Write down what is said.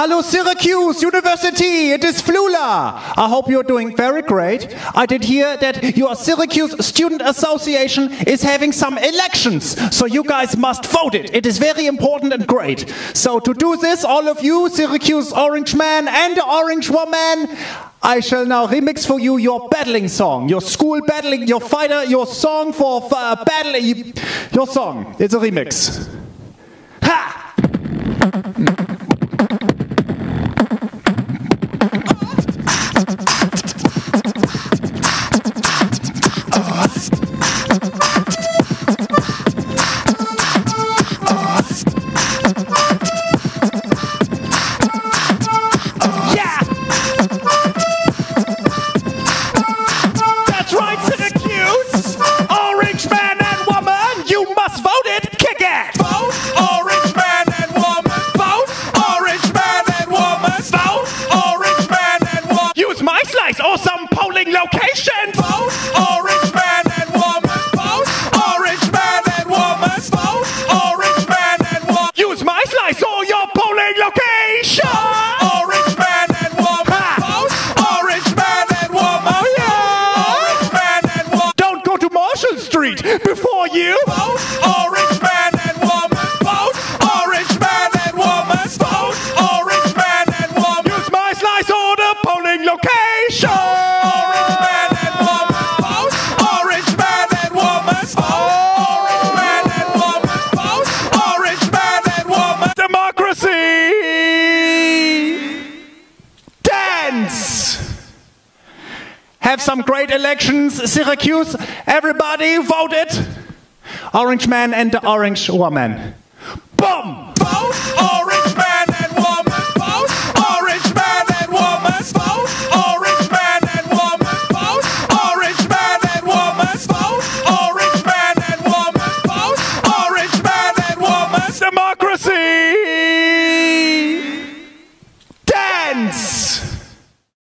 Hello, Syracuse University. It is Flula. I hope you're doing very great. I did hear that your Syracuse Student Association is having some elections, so you guys must vote it. It is very important and great. So to do this, all of you, Syracuse Orange Man and Orange Woman, I shall now remix for you your battling song, your school battling, your fighter, your song for uh, battling, your song. It's a remix. You! Orange man and woman. Vote orange man and woman. Vote orange man and woman. Use MySlice polling location! Orange man and woman. Vote orange man and woman. Vote orange man and woman. Vote orange man and woman. Democracy! Dance! Have some great elections, Syracuse. Everybody vote it. Orange man and the orange woman. Boom! Vote